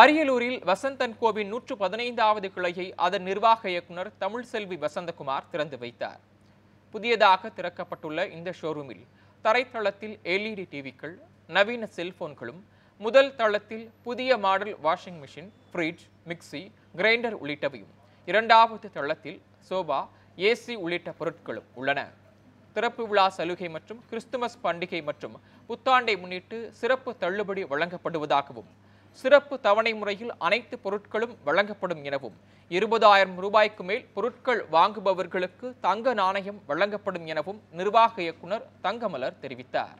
அரியலூரில் வசந்தன் கோவின் நூற்று பதினைந்தாவது கிளையை அதன் நிர்வாக இயக்குனர் தமிழ்செல்வி வசந்தகுமார் திறந்து வைத்தார். புதியதாக திறக்கப்பட்டுள்ள இந்த ஷோரூமில் தரைத்தளத்தில் எல்இடி டிவிக்கள் நவீன செல்போன்களும் முதல் தளத்தில் புதிய model washing machine fridge mixie grinder உள்ளிட்டவையும் இரண்டாவது தளத்தில் சோபா ஏசி உள்ளிட்ட பொருட்களும் உள்ளன. திறப்பு விழா சலுகை மற்றும் கிறிஸ்துமஸ் பண்டிகை மற்றும் புத்தாண்டை முன்னிட்டு சிறப்பு தள்ளுபடி வழங்கப்படுவதாகவும் சிறப்பு தவணை முறையில் அனைத்து பொருட்களும் வழங்கப்படும் எனவும் இருபதாயிரம் ரூபாய்க்கு மேல் பொருட்கள் வாங்குபவர்களுக்கு தங்க நாணயம் வழங்கப்படும் எனவும் நிர்வாக இயக்குனர் தங்கமலர் தெரிவித்தார்.